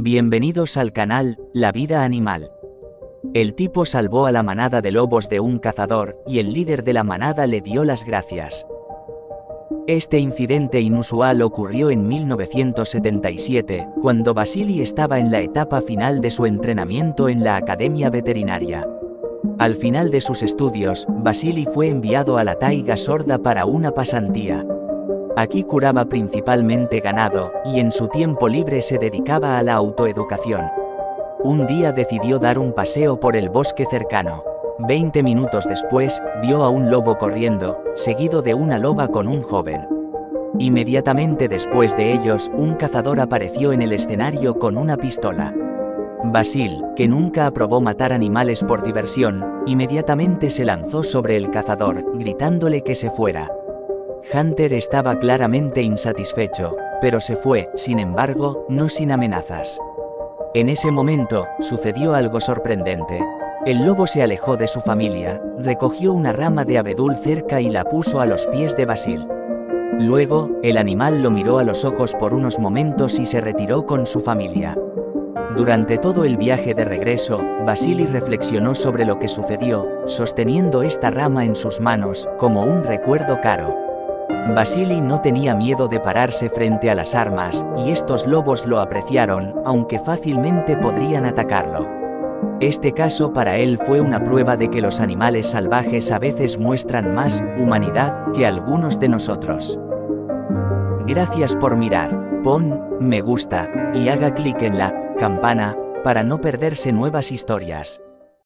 Bienvenidos al canal, La Vida Animal. El tipo salvó a la manada de lobos de un cazador, y el líder de la manada le dio las gracias. Este incidente inusual ocurrió en 1977, cuando Vasily estaba en la etapa final de su entrenamiento en la Academia Veterinaria. Al final de sus estudios, Vasily fue enviado a la taiga sorda para una pasantía. Aquí curaba principalmente ganado, y en su tiempo libre se dedicaba a la autoeducación. Un día decidió dar un paseo por el bosque cercano. Veinte minutos después, vio a un lobo corriendo, seguido de una loba con un joven. Inmediatamente después de ellos, un cazador apareció en el escenario con una pistola. Basil, que nunca aprobó matar animales por diversión, inmediatamente se lanzó sobre el cazador, gritándole que se fuera. Hunter estaba claramente insatisfecho, pero se fue, sin embargo, no sin amenazas. En ese momento, sucedió algo sorprendente. El lobo se alejó de su familia, recogió una rama de abedul cerca y la puso a los pies de Basil. Luego, el animal lo miró a los ojos por unos momentos y se retiró con su familia. Durante todo el viaje de regreso, Basili reflexionó sobre lo que sucedió, sosteniendo esta rama en sus manos, como un recuerdo caro. Basili no tenía miedo de pararse frente a las armas, y estos lobos lo apreciaron, aunque fácilmente podrían atacarlo. Este caso para él fue una prueba de que los animales salvajes a veces muestran más humanidad que algunos de nosotros. Gracias por mirar, pon me gusta y haga clic en la campana para no perderse nuevas historias.